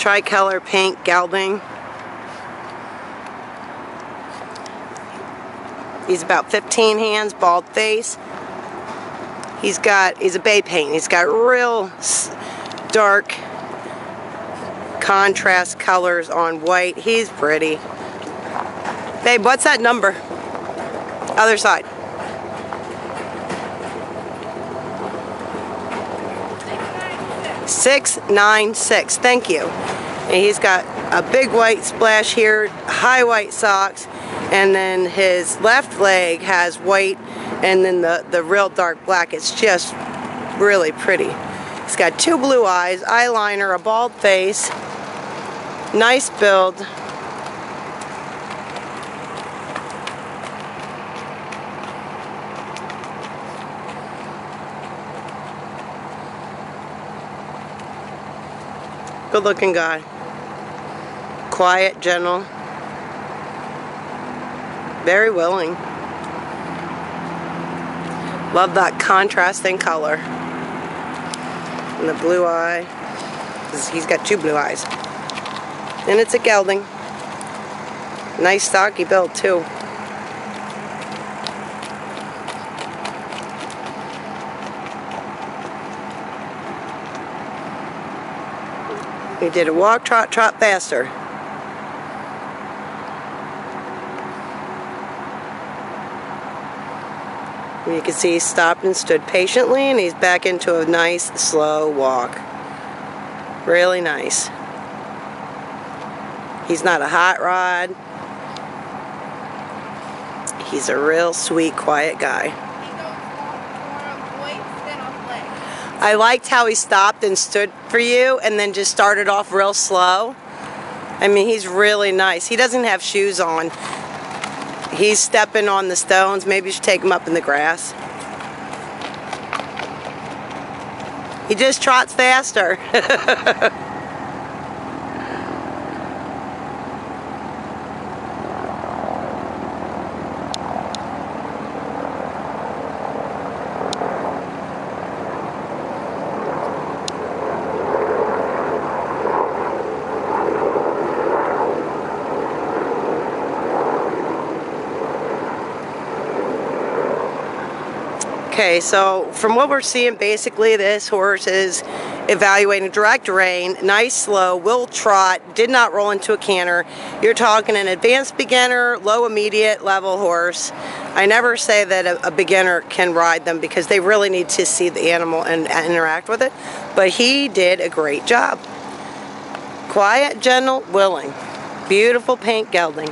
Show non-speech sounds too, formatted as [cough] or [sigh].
tricolor pink gelding. He's about 15 hands, bald face. He's got, he's a bay paint. He's got real dark contrast colors on white. He's pretty. Babe, what's that number? Other side. Six nine six. Thank you. And he's got a big white splash here, high white socks, and then his left leg has white and then the, the real dark black. It's just really pretty. He's got two blue eyes, eyeliner, a bald face, nice build. Good looking guy. Quiet, gentle. Very willing. Love that contrasting color. And the blue eye. He's got two blue eyes. And it's a gelding. Nice stocky build too. He did a walk, trot, trot faster. You can see he stopped and stood patiently and he's back into a nice slow walk. Really nice. He's not a hot rod. He's a real sweet, quiet guy. I liked how he stopped and stood for you and then just started off real slow. I mean, he's really nice. He doesn't have shoes on. He's stepping on the stones. Maybe you should take him up in the grass. He just trots faster. [laughs] Okay, so from what we're seeing, basically this horse is evaluating direct rein, nice slow, will trot, did not roll into a canter. You're talking an advanced beginner, low immediate level horse. I never say that a, a beginner can ride them because they really need to see the animal and, and interact with it. But he did a great job. Quiet, gentle, willing. Beautiful paint gelding.